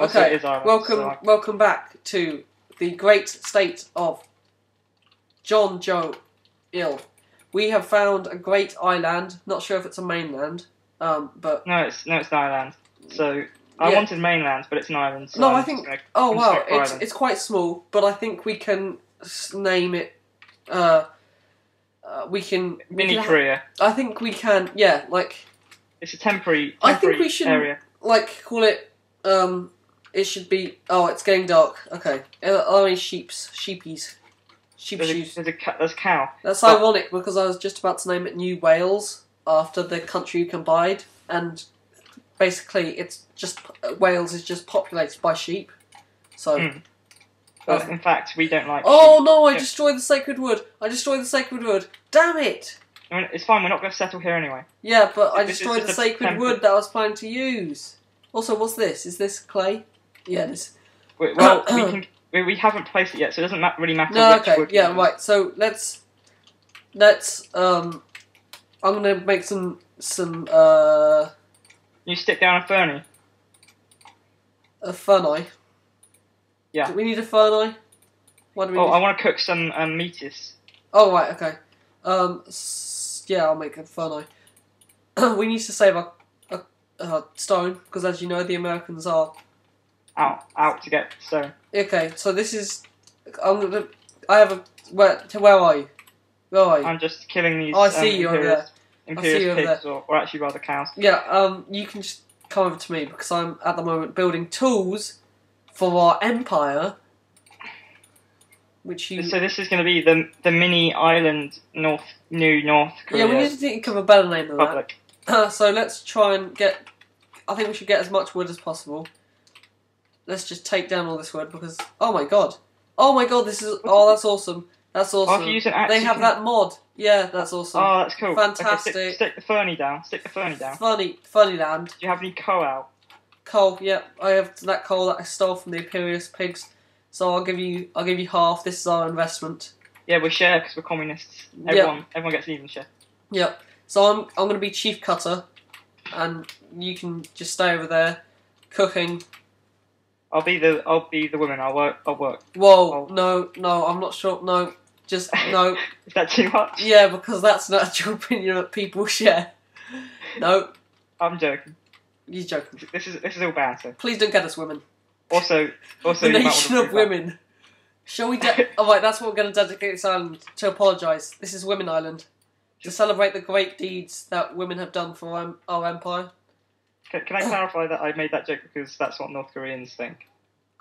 Okay, welcome, so welcome back to the great state of John Joe Ill. We have found a great island. Not sure if it's a mainland, um, but no, it's no, it's an island. So I Yeah. wanted mainland, but it's an island. So No, I'm I think- gonna- oh I'm wow, it's it's quite small. But I think we can name it. Uh, uh, we can we mini can ha- Korea. I think we can. Yeah, like It's a temporary, I think we should- area. like call it. Um, it should be. Oh, it's getting dark. Okay. Uh, oh, any sheeps, sheepies, sheep There's a, there's a ca- there's cow. That's But- ironic because I was just about to name it New Wales after the country you combined, and basically it's just Wales is just populated by sheep. So, Mm. But in fact, we don't like. oh sheep. no! I destroyed the sacred wood. I destroyed the sacred wood. Damn it! I mean, it's fine. We're not going to settle here anyway. Yeah, but I destroyed the sacred temple. wood that I was planning to use. Also, what's this? Is this clay? Yeah, this. We, well, we can. We, we haven't placed it yet, so it doesn't really matter. No, okay, yeah, right. So let's let's um, I'm gonna make some some uh You stick down a ferny. a furnace. Yeah. Do we need a furnace? What do we Oh, need? I want to cook some um, meatus. Oh right, okay. Um, s- yeah, I'll make a furnace. we need to save a, a, a stone because, as you know, the Americans are out out to get So okay. So this is. I'm gonna. I have a. Where? To where are you? Where are you? I'm just killing these. Oh, I see um, you over see imperious you over pigs, or, or actually rather cows. Yeah, um, you can just come over to me because I'm at the moment building tools for our empire, which you. So this is going to be the the mini island North New North Korea. yeah, we need to think of a better name than that. Republic. so let's try and get. I think we should get as much wood as possible. Let's just take down all this wood because oh my god, oh my god, this is oh that's awesome, that's awesome. they have that mod. Yeah, that's awesome. Oh, that's cool. Okay, Fantastic. stick, stick the ferny down. Stick the ferny down. funny, funny land. Do you have any coal out? Coal, yeah, I have that coal that I stole from the Imperious pigs. So I'll give you, I'll give you half. This is our investment. Yeah, we share because we're communists. Everyone, everyone gets an even share. Yep. So I'm, I'm going to be chief cutter, and you can just stay over there, cooking. I'll be the I'll be the woman. I'll work. I'll work. Whoa, Oh. no, no, I'm not sure. No, just no. Is that too much? yeah, because that's an actual opinion that people share. No, I'm joking. you're joking. This is this is all banter. Please don't get us women. Also, also the nation of that. women. Shall we? De- oh, right, that's what we're going to dedicate this island to. Apologise. This is Women Island to celebrate the great deeds that women have done for our, our empire. Can, can I clarify that I made that joke because that's what North Koreans think?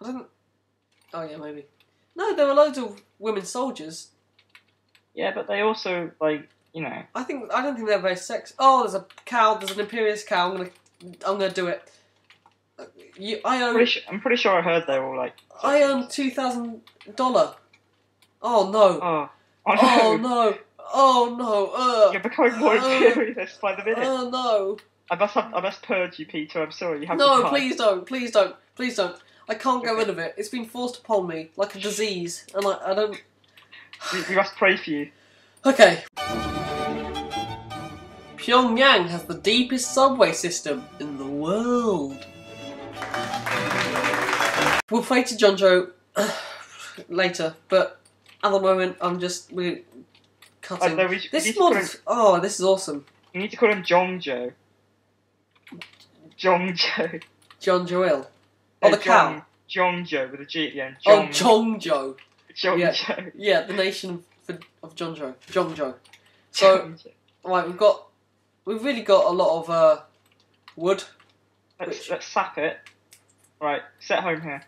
I didn't. Oh yeah, maybe. No, there were loads of women soldiers. Yeah, but they also like you know. I think I don't think they're very sexy. Oh, there's a cow. There's an imperious cow. I'm gonna, I'm gonna do it. Uh, You, I I'm own, pretty, su- I'm pretty sure I heard they were all like. I own two thousand dollar. Oh no! Oh, oh no! Oh no! Oh no! You're becoming more Uh, imperious by the Uh, minute. oh no! I must have, I must purge you, Peter. I'm sorry. You have No, please don't! Please don't! Please don't! I can't get rid of it. It's been forced upon me like a disease, and I, I don't. We, we must pray for you. Okay. Pyongyang has the deepest subway system in the world. We'll play to John Joe later, but at the moment I'm just we're Uh, cutting. no, we, this him, oh, this is awesome. You need to call him Jongjo. Jongjo. John Joel. Oh, No, the cow. Jong, Jongjo with a G at the end. Oh, Jong, Jongjo. Jongjo. Yeah, the nation of, of John Joe. John Joe. So, right, we've got, we've really got a lot of uh, wood. let's, which- let's sap it. Right, set home here.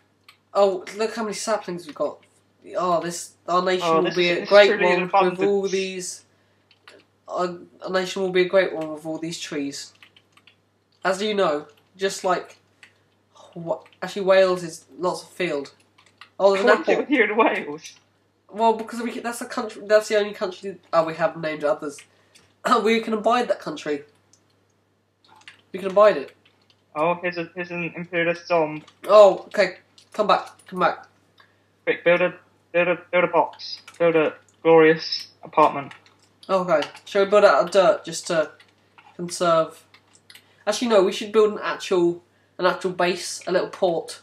Oh, look how many saplings we've got. Oh, this our nation Oh, will this be a great one with all these. Our, our nation will be a great one with all these trees. As you know, just like what actually Wales is lots of field. Oh, there's an apple. you in Wales? Well, because we can, that's a country. That's the only country. Oh, we have named others. we can abide that country. We can abide it. Oh, here's a here's an imperialist zombie. Oh, okay. Come back. Come back. Quick, build a build a build a box. Build a glorious apartment. Okay. Shall we build out of dirt just to conserve? Actually, no. We should build an actual an actual base, a little port.